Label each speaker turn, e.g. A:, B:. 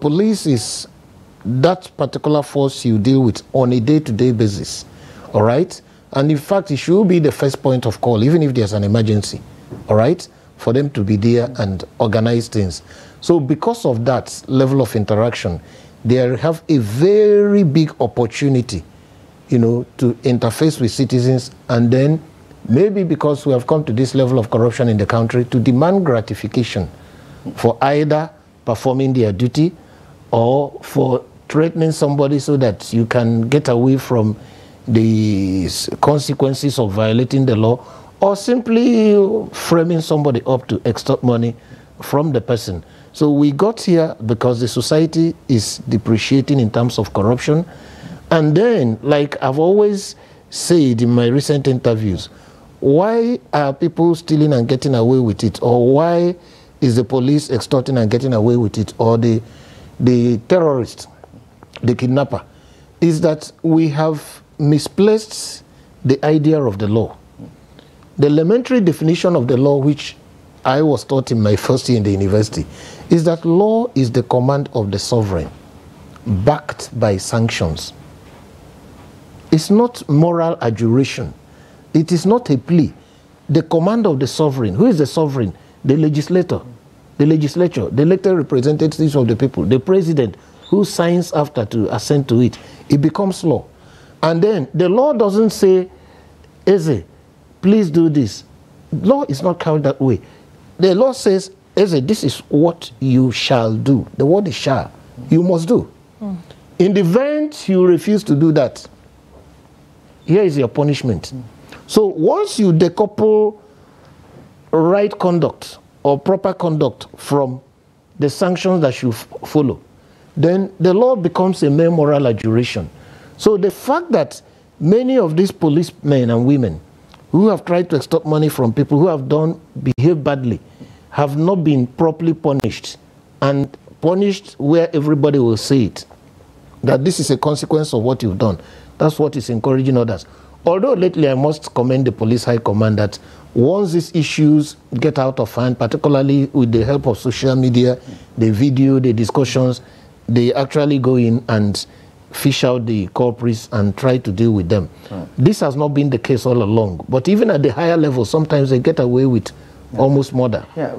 A: police is that particular force you deal with on a day-to-day basis, all right? And in fact, it should be the first point of call, even if there's an emergency, all right? For them to be there and organize things. So because of that level of interaction, they have a very big opportunity, you know, to interface with citizens and then maybe because we have come to this level of corruption in the country, to demand gratification for either performing their duty or for threatening somebody so that you can get away from the consequences of violating the law or simply framing somebody up to extort money from the person. So we got here because the society is depreciating in terms of corruption. And then, like I've always said in my recent interviews, why are people stealing and getting away with it? Or why is the police extorting and getting away with it? Or the, the terrorist, the kidnapper? Is that we have misplaced the idea of the law. The elementary definition of the law, which I was taught in my first year in the university, is that law is the command of the sovereign, backed by sanctions. It's not moral adjuration. It is not a plea. The command of the sovereign. Who is the sovereign? The legislator, the legislature, the elected representatives of the people, the president, who signs after to assent to it. It becomes law. And then the law doesn't say, Eze, please do this. Law is not carried that way. The law says, Eze, this is what you shall do. The word is shall. You must do. Mm. In the event you refuse to do that, here is your punishment. Mm. So once you decouple right conduct or proper conduct from the sanctions that you follow, then the law becomes a mere moral adjuration. So the fact that many of these policemen and women who have tried to extort money from people who have done behave badly have not been properly punished and punished where everybody will see it that this is a consequence of what you've done that's what is encouraging others although lately i must commend the police high command that once these issues get out of hand particularly with the help of social media the video the discussions they actually go in and fish out the culprits and try to deal with them. Right. This has not been the case all along. But even at the higher level, sometimes they get away with yeah. almost murder.
B: Yeah,